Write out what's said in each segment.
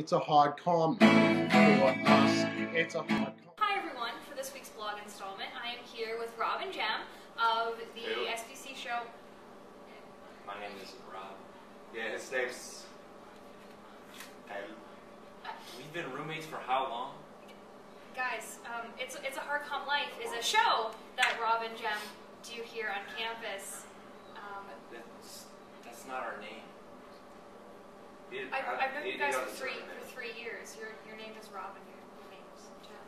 It's a hard comment for us. It's a hard comment. Hi everyone, for this week's blog installment, I am here with Rob and Jam of the Who? SVC show. My name is Rob. Yeah, his name's Ben. We've been roommates for how long? Guys, um, it's it's a hard comm life is a show that Rob and Jam do here on campus. Um, That's, that's not our name. You- I've, I- I've known you you guys for three for three years. Your your name is Robin. your, your name is Jam.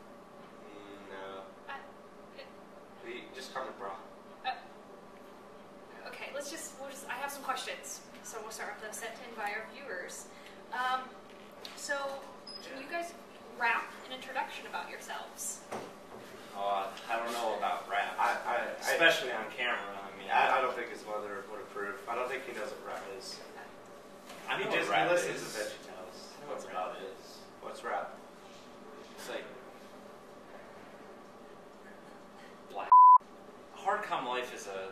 Mm, No. Uh, We just call me Brock. Okay, let's just we'll just I have some questions, so we'll start with those sent in by our viewers. Um, so can you guys rap an introduction about yourselves? Oh, I don't know about rap. I, I, I, Especially on camera. I mean, I, I don't think his mother would approve. I don't think he knows what rap is. I he know just what rap he listens to VeggieTales. I know What's what rap? rap is. What's rap? It's like black. Hard Comm Life is a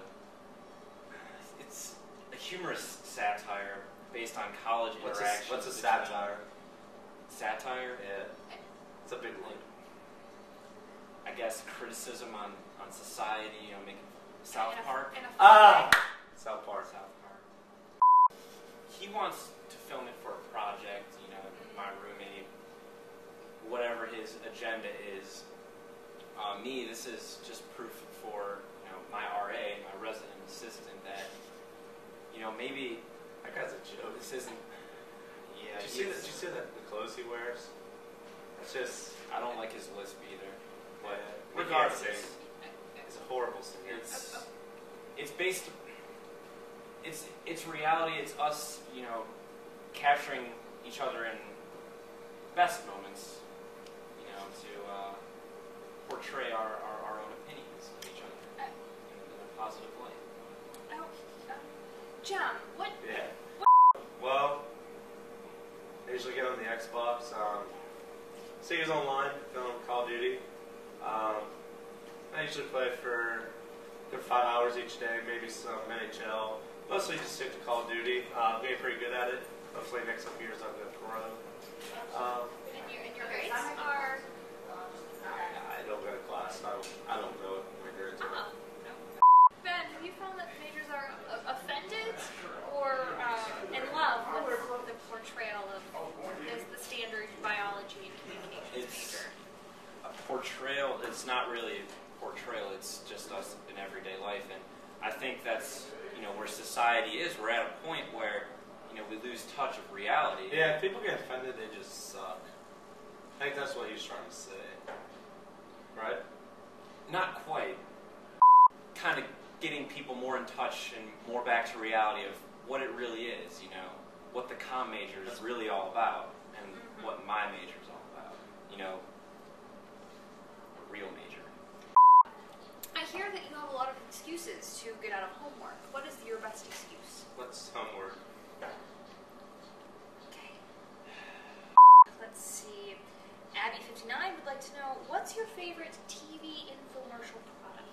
it's a humorous satire based on college What's a, interactions. what's a satire? Satire, Yeah. It's a big one. I guess, criticism on on society. You know, making South In Park. in a fun Ah! way? South Park. South Park. He wants to film it for a project. You know, my roommate, whatever his agenda is. Uh, me, this is just proof for you know my RA, my assistant, that you know maybe That guy's a joke. this isn't. Yeah, Did you see? Did you see that? The clothes he wears. It's just. I don't like his lisp either. But Yeah. regardless, sing. He's a horrible singer. it's it's based. It's it's reality. It's us, you know, capturing each other in best moments, you know, to uh, portray our, our, our own opinions of each other in, in a positive light. Oh, what? Yeah. Well, I usually get on the Xbox. Um, see who's online, film Call of Duty. Um, I usually play for good five hours each day, maybe some NHL. Mostly just stick to Call of Duty. Uh, I'm getting pretty good at it. Hopefully next couple years I'll go pro. Um, And your and your grades are. I don't go to class. I don't, I don't know my grades are. Uh-uh. Ben, have you found that majors are uh, offended or uh, in love with the portrayal of the, the standard biology and communications It's- major? A portrayal. It's not really a portrayal. It's just us in everyday life, and I think that's you know where society is. We're at a point where you know we lose touch of reality. Yeah, if people get offended, they just suck. I think that's what he was trying to say. Right? Not quite. Kind of getting people more in touch and more back to reality of what it really is, you know, what the comm major is really all about, and mm-hmm. what my major is all about. You know, a real major. I hear that you have a lot of excuses to get out of homework. What is your best excuse? What's homework? Okay. Let's see. Abby59 would like to know what's your favorite TV infomercial product?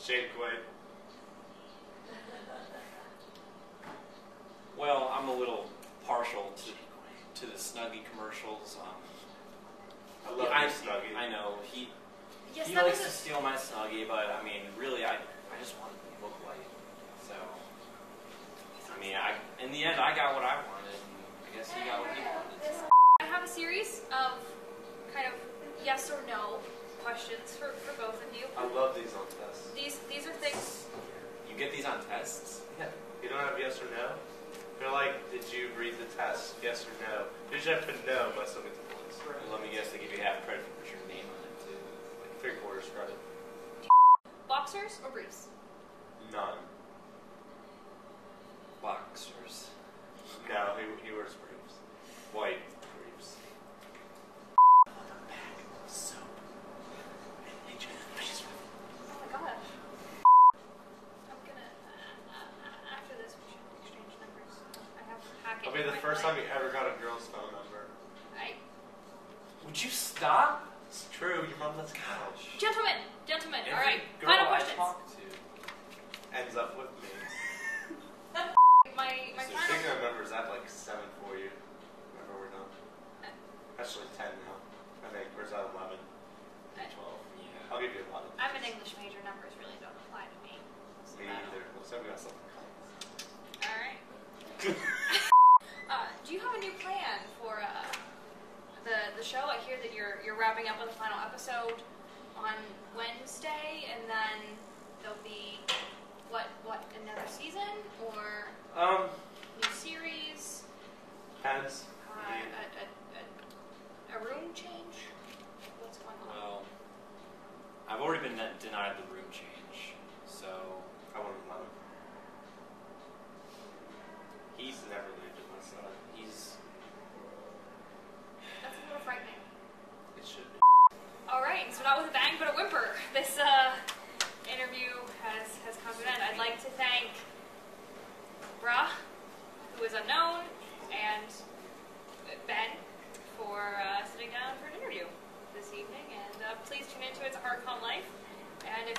Shade Quaid. Well, I'm a little partial to to the Snuggie commercials. Um, I love I, your Snuggie. I know he Yes, he likes was to steal my Snuggie, but I mean, really, I I just want it to look like. So, I mean, I in the end, I got what I wanted. And I guess he got what he wanted. So. I have a series of kind of yes or no questions for, for both of you. I love these on tests. These these are things. You get these on tests. Yeah. You don't have yes or no? They're like, did you read the test? Yes or no? You should have to no, but still get the points. And let me guess, they give you half credit for putting your name on it too. Like three quarters credit. Boxers or briefs? None. Boxers. No, he, he wears briefs. White briefs. Oh my gosh. I'm gonna uh, after this we should exchange numbers. I have a packet. That'll be the first plate. time you ever got a girl's phone number. I, Would you stop? It's true. Your mom lets couch. Gentlemen, gentlemen. All right. Final questions. I talk to ends up with me. my my so final. I remember is I have like seven for you. Remember we're done. Actually, ten now. I think we're at eleven. Uh, Twelve. Yeah. I'll give you eleven. I'm an English major. Numbers really don't apply to me. So me neither. Looks like we got something. All right. uh, do you have a new plan for? Uh, the the show? I hear that you're you're wrapping up with the final episode on Wednesday, and then there'll be what what another season or Um, new series? depends. Uh, a, a, a, a room change? What's going on? Well, I've already been denied the room change, so I wouldn't know. he's He's never lived with my son. he's That's a little frightening. It should be. All right, so not with a bang, but a whimper. This uh, interview has has come to an end. I'd like to thank Bra, who is unknown, and Ben for uh, sitting down for an interview this evening. And uh, please tune into It's a Hard Comm Life.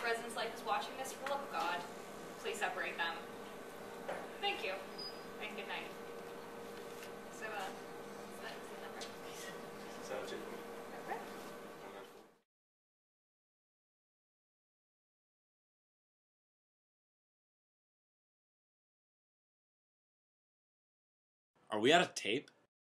And if Residence Life is watching this, for the love of God, please separate them. Thank you, and good night. So, uh, that's the number. So, too. Are we out of tape?